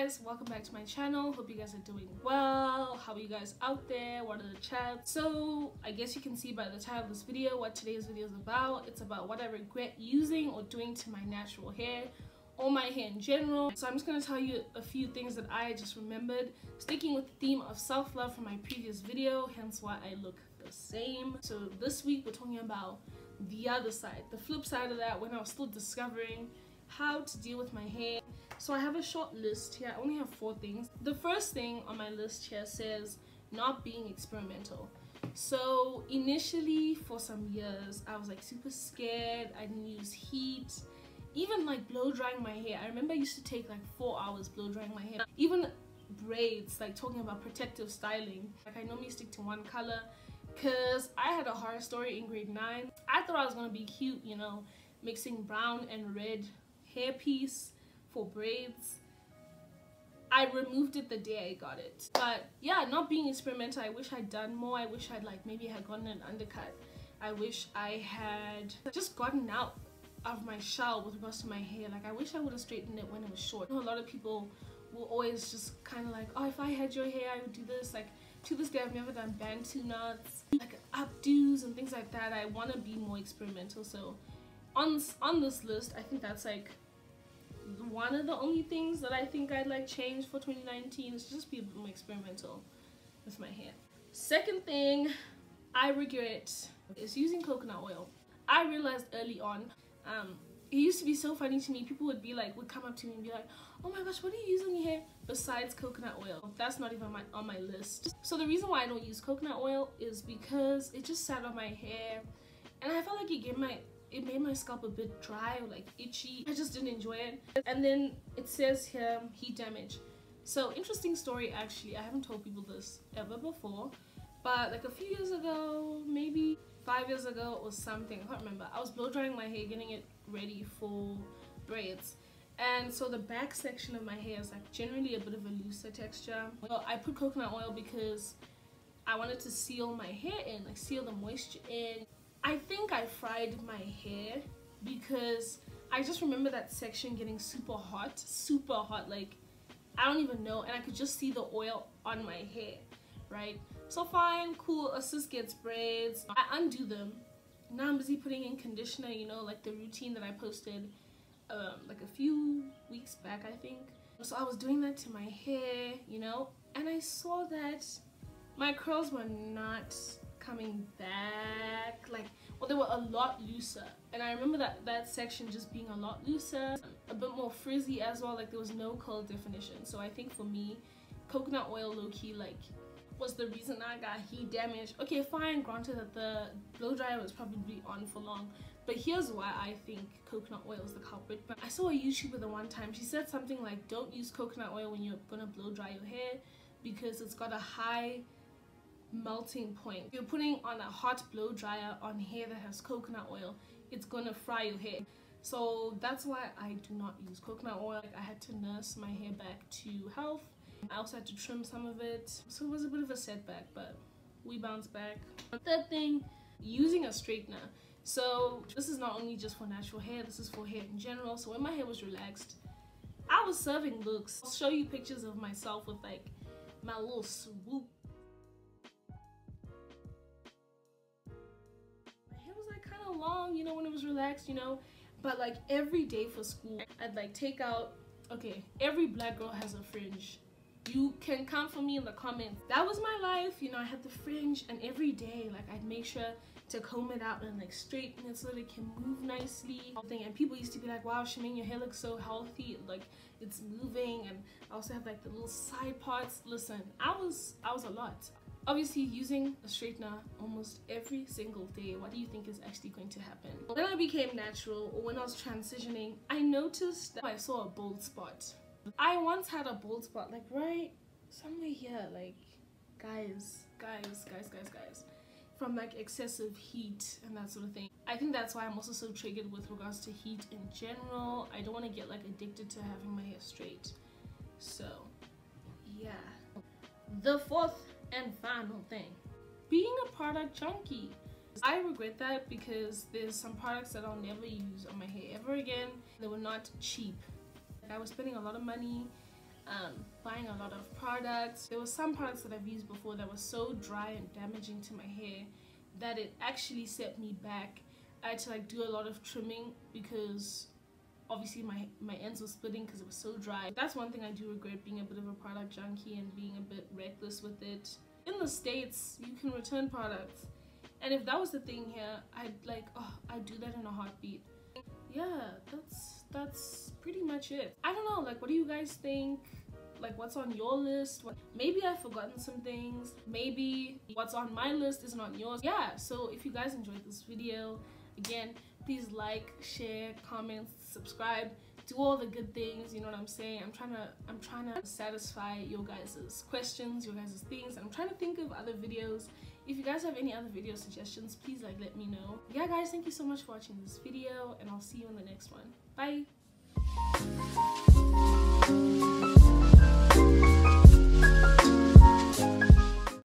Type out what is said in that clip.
guys welcome back to my channel. Hope you guys are doing well. How are you guys out there? What are the chats? So i guess you can see by the title of this video what today's video is about. It's about what i regret using or doing to my natural hair or my hair in general. So i'm just going to tell you a few things that i just remembered sticking with the theme of self-love from my previous video hence why i look the same. So this week we're talking about the other side the flip side of that when i was still discovering how to deal with my hair so I have a short list here. I only have four things. The first thing on my list here says not being experimental. So initially for some years I was like super scared. I didn't use heat. Even like blow drying my hair. I remember I used to take like four hours blow drying my hair. Even braids, like talking about protective styling. Like I normally stick to one color because I had a horror story in grade 9. I thought I was going to be cute, you know, mixing brown and red hairpiece for braids. I removed it the day I got it. But yeah not being experimental I wish I'd done more. I wish I'd like maybe had gotten an undercut. I wish I had just gotten out of my shell with regards to my hair. Like I wish I would have straightened it when it was short. A lot of people will always just kind of like oh if I had your hair I would do this. Like to this day I've never done bantu knots like updos and things like that. I want to be more experimental. So on on this list I think that's like one of the only things that I think I'd like change for 2019 is just be more experimental with my hair. Second thing I regret is using coconut oil. I realized early on, um, it used to be so funny to me. People would be like, would come up to me and be like, oh my gosh, what do you use on your hair besides coconut oil? That's not even my, on my list. So the reason why I don't use coconut oil is because it just sat on my hair and I felt like it gave my it made my scalp a bit dry or like itchy. I just didn't enjoy it. And then it says here heat damage. So interesting story actually. I haven't told people this ever before but like a few years ago maybe five years ago or something i can't remember i was blow drying my hair getting it ready for braids. And so the back section of my hair is like generally a bit of a looser texture. Well i put coconut oil because i wanted to seal my hair in like seal the moisture in I think I fried my hair because I just remember that section getting super hot, super hot, like I don't even know, and I could just see the oil on my hair, right? So fine, cool, assist gets braids. I undo them. Now I'm busy putting in conditioner, you know, like the routine that I posted um, like a few weeks back, I think. So I was doing that to my hair, you know, and I saw that my curls were not coming back like well they were a lot looser. And I remember that that section just being a lot looser a bit more frizzy as well like there was no curl definition. So I think for me coconut oil low-key like was the reason I got heat damage. Okay fine granted that the blow dryer was probably on for long but here's why I think coconut oil is the culprit. But I saw a YouTuber the one time she said something like don't use coconut oil when you're gonna blow dry your hair because it's got a high melting point. If you're putting on a hot blow dryer on hair that has coconut oil, it's gonna fry your hair. So that's why I do not use coconut oil. I had to nurse my hair back to health. I also had to trim some of it. So it was a bit of a setback, but we bounced back. Third thing, using a straightener. So this is not only just for natural hair, this is for hair in general. So when my hair was relaxed, I was serving looks. I'll show you pictures of myself with like my little swoop you know. But like every day for school, I'd like take out, okay, every black girl has a fringe. You can come for me in the comments. That was my life, you know, I had the fringe and every day, like I'd make sure to comb it out and like straighten it so that it can move nicely. And people used to be like, wow, Charmaine, your hair looks so healthy. Like it's moving. And I also have like the little side parts. Listen, I was, I was a lot obviously using a straightener almost every single day what do you think is actually going to happen? When i became natural or when i was transitioning i noticed that i saw a bald spot. I once had a bald spot like right somewhere here like guys guys guys guys guys from like excessive heat and that sort of thing. I think that's why i'm also so triggered with regards to heat in general. I don't want to get like addicted to having my hair straight. So yeah. The fourth and final thing, being a product junkie. I regret that because there's some products that I'll never use on my hair ever again. They were not cheap. I was spending a lot of money um, buying a lot of products. There were some products that I've used before that were so dry and damaging to my hair that it actually set me back. I had to like do a lot of trimming because obviously my my ends were splitting because it was so dry. That's one thing I do regret being a bit of a product junkie and being a bit reckless with it. In the States, you can return products. And if that was the thing here, I'd like, oh, I'd do that in a heartbeat. Yeah, that's that's pretty much it. I don't know, like what do you guys think? like what's on your list maybe i've forgotten some things maybe what's on my list isn't on yours yeah so if you guys enjoyed this video again please like share comment subscribe do all the good things you know what i'm saying? I'm trying to i'm trying to satisfy your guys's questions your guys's things. I'm trying to think of other videos. If you guys have any other video suggestions please like let me know. Yeah guys thank you so much for watching this video and i'll see you in the next one. Bye